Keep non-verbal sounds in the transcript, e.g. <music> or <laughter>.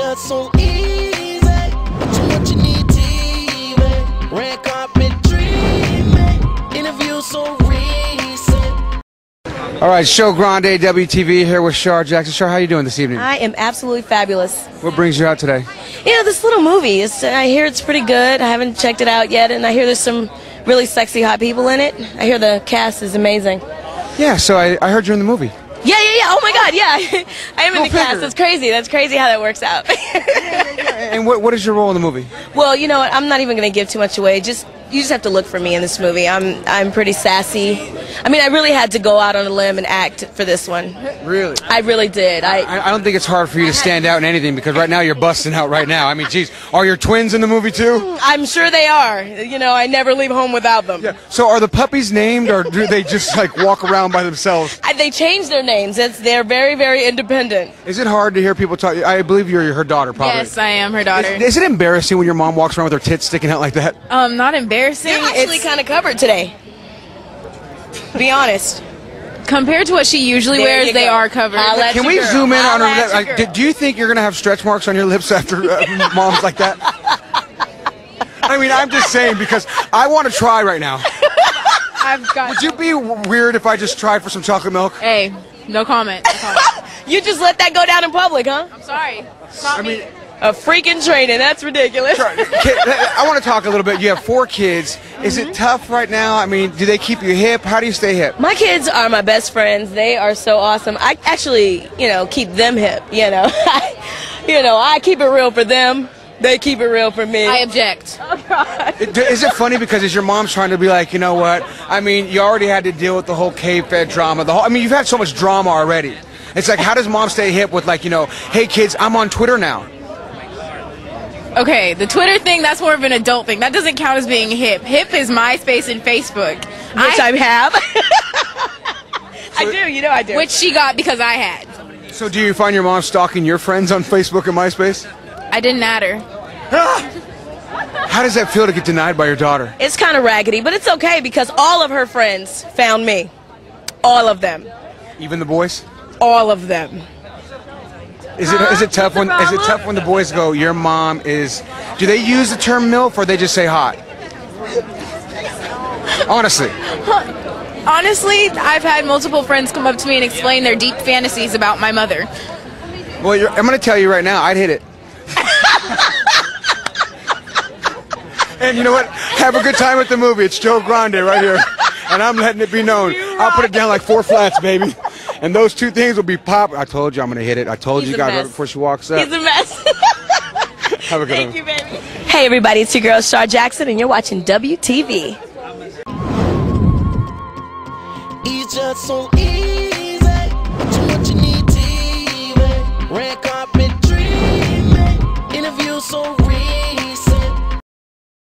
just so easy. Too much you need TV. Red carpet dreaming. Interview so recent. All right, Joe Grande WTV here with Shar Jackson. Shar, how are you doing this evening? I am absolutely fabulous. What brings you out today? You know, this little movie, it's, I hear it's pretty good. I haven't checked it out yet, and I hear there's some really sexy, hot people in it. I hear the cast is amazing. Yeah, so I, I heard you're in the movie. Yeah, yeah, yeah. Oh my God, yeah. <laughs> I am in Go the cast. figure. That's crazy. That's crazy how that works out. <laughs> And what, what is your role in the movie? well, you know what? I'm not even going to give too much away. Just you just have to look for me in this movie. I'm I'm pretty sassy. I mean, I really had to go out on a limb and act for this one. Really? I really did. I I, I don't think it's hard for you to stand out in anything because right now you're busting out right now. I mean, geez, are your twins in the movie too? I'm sure they are. You know, I never leave home without them. Yeah. So are the puppies named or do they just like walk around by themselves? I, they change their names. It's, they're very, very independent. Is it hard to hear people talk? I believe you're her daughter, probably. Yes, I am her daughter. Is, is it embarrassing when your mom walks around with her tits sticking out like that? Um, not embarrassing. You're actually kind of covered today. Be honest. compared to what she usually There wears. they go. are covered. Holla at Can we girl. zoom in on her? Holla at lip? your Like, girl. do- do you think you're gonna have stretch marks on your lips after uh, <laughs> moms like that? I mean, I'm just saying because I want to try right now. I've got. Would you be weird if I just tried for some chocolate milk? Hey, no comment. No comment. <laughs> You just let that go down in public, huh? I'm sorry. It's not I mean, me. A freaking training. That's ridiculous. <laughs> I want to talk a little bit. You have four kids. Is it mm-hmm. tough right now? I mean, do they keep you hip? How do you stay hip? My kids are my best friends. They are so awesome. I actually, you know, keep them hip. You know, <laughs> you know, I keep it real for them. They keep it real for me. I object. <laughs> Is it funny because is your mom's trying to be like, you know what? I mean, you already had to deal with the whole K-Fed drama. The whole, I mean, you've had so much drama already. It's like, how does mom stay hip with like, you know, hey kids, I'm on Twitter now. Okay, the Twitter thing, that's more of an adult thing. That doesn't count as being hip. Hip is MySpace and Facebook. which I, have. <laughs> I do. You know, I do. which she got because I had. So do you find your mom stalking your friends on Facebook and MySpace? I didn't add her. Ah! How does that feel to get denied by your daughter? It's kind of raggedy, but it's okay because all of her friends found me. All of them. Even the boys? All of them. Is it is it tough when is it tough when the boys go, your mom is do they use the term MILF or they just say hot? Honestly. <laughs> Honestly, I've had multiple friends come up to me and explain their deep fantasies about my mother. Well, you're, I'm going to tell you right now, I'd hit it. <laughs> and you know what? Have a good time at the movie. It's Joe Grande right here. And I'm letting it be known. I'll put it down like four flats, baby. And those two things will be pop. I told you I'm going to hit it. I told He's you a guys right before she walks up. He's a mess. <laughs> Have a good Thank one. you, baby. Hey, everybody, it's your girl, Shar Jackson, and you're watching WTV. It's just so easy.